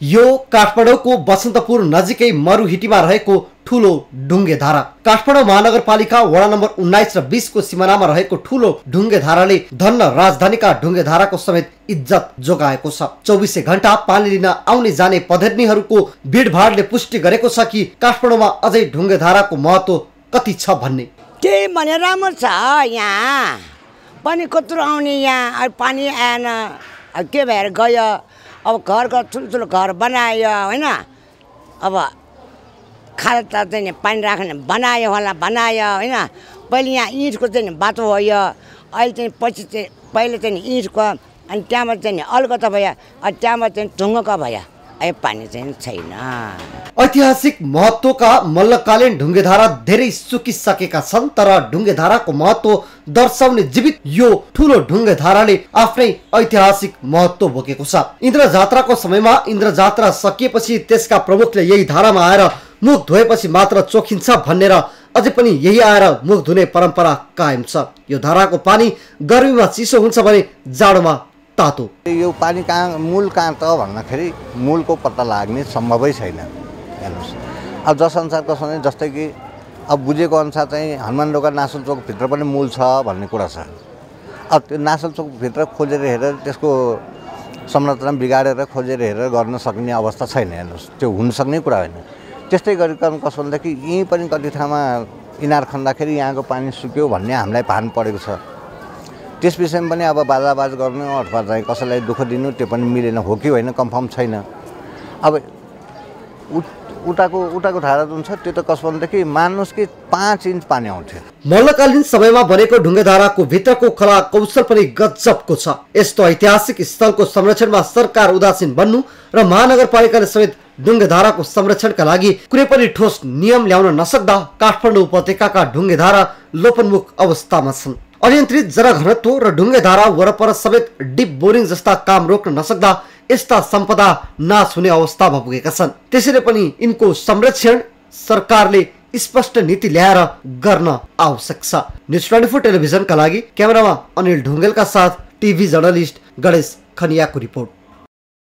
यो काठमाडौँको बसन्तपुर नजिकै मरुहिटीमा रहेको ठुलो ढुङ्गे धारा काठमाडौँ महानगरपालिका वडा नम्बर उन्नाइस र बिसको सिमानामा रहेको ठुलो ढुङ्गे धाराले धन्न राजधानीका ढुङ्गे धाराको समेत इज्जत जोगाएको छ। चौबिसै घन्टा पानी लिन आउने जाने पधेर्नीहरूको भिडभाडले पुष्टि गरेको छ कि काठमाडौँमा अझै ढुङ्गे धाराको महत्व कति छ भन्ने। भने राम्रो छ यहाँ? पानी कत्रो आउने यहाँ पानी आएन। के भएर गयो? अब घरको ठुल्ठुलो घर बनायो होइन? अब खाल त चाहिँ पानी राख्ने बनायो होला बनायो होइन? पहिले यहाँ इँटको चाहिँ बाटो भयो अहिले चाहिँ पछि चाहिँ पहिले चाहिँ इँटको अनि त्यहाँबाट चाहिँ अलगत भयो अनि त्यहाँबाट चाहिँ ढुङ्गाको भयो। अहिले पानी चाहिँ छैन। ऐतिहासिक महत्वका मल्लकालीन ढुङ्गेधारा धेरै सुकिसकेका छन् तर ढुङ्गेधाराको महत्व दर्शाउने जीवित यो ठुलो ढुङ्गेधाराले आफ्नै ऐतिहासिक महत्व बोकेको छ। इन्द्र जात्राको समयमा इन्द्र जात्रा सकिएपछि त्यसका प्रमुखले यही धारामा आएर मुख धोएपछि मात्र चोखिन्छ भनेर अझै पनि यही आएर मुख धुने परम्परा कायम छ। यो धाराको पानी गर्मीमा चिसो हुन्छ भने जाडोमा तातो। यो पानी कहाँ मूल कहाँ त भन्दाखेरि मूलको पत्ता लाग्ने सम्भवै छैन। हेर्नुहोस्। अब जसअनुसारको समय जस्तै कि अब बुझेको अनुसार चाहिँ हनुमान ढोका नासल चोकभित्र पनि मूल छ भन्ने कुरा छ। अब त्यो नासल चोकभित्र खोजेर हेरेर त्यसको संरचना बिगाडेर खोजेर हेरेर गर्न सक्ने अवस्था छैन हेर्नुहोस्। त्यो हुन सक्ने कुरा होइन। त्यस्तै गरिकन कसो भन्दाखेरि यहीँ पनि कति ठाउँमा इनार खन्दाखेरि यहाँको पानी सुक्यो भन्ने हामीलाई भान परेको छ। त्यस विषयमा पनि अब बाजाबाज गर्नु अथवा चाहिँ कसैलाई दुःख दिनु त्यो पनि मिलेन हो कि होइन कन्फर्म छैन। अब उताको उताको धारा जुन छ त्यो त कसो भनेदेखि मान्नुहोस् कि पाँच इन्च पानी आउँथ्यो। मल्लकालीन समयमा बनेको ढुङ्गेधाराको भित्रको कला कौशल पनि गजबको छ। यस्तो ऐतिहासिक स्थलको संरक्षणमा सरकार उदासीन बन्नु र महानगरपालिकाले समेत ढुङ्गेधाराको संरक्षणका लागि कुनै पनि ठोस नियम ल्याउन नसक्दा काठमाडौँ उपत्यकाका ढुङ्गेधारा लोपन्मुख अवस्थामा छन्। अनियन्त्रित जराघनत्व र ढुङ्गेधारा वरपर समेत डिप बोरिङ जस्ता काम रोक्न नसक्दा यस्ता सम्पदा नाश हुने अवस्थामा पुगेका छन्। त्यसैले पनि यिनको संरक्षण सरकारले स्पष्ट नीति ल्याएर गर्न आवश्यक छ। न्युज ट्वेन्टी फोर टेलिभिजनका लागि क्यामेरामा अनिल ढुङ्गेलका साथ टिभी जर्नलिस्ट गणेश खनियाको रिपोर्ट।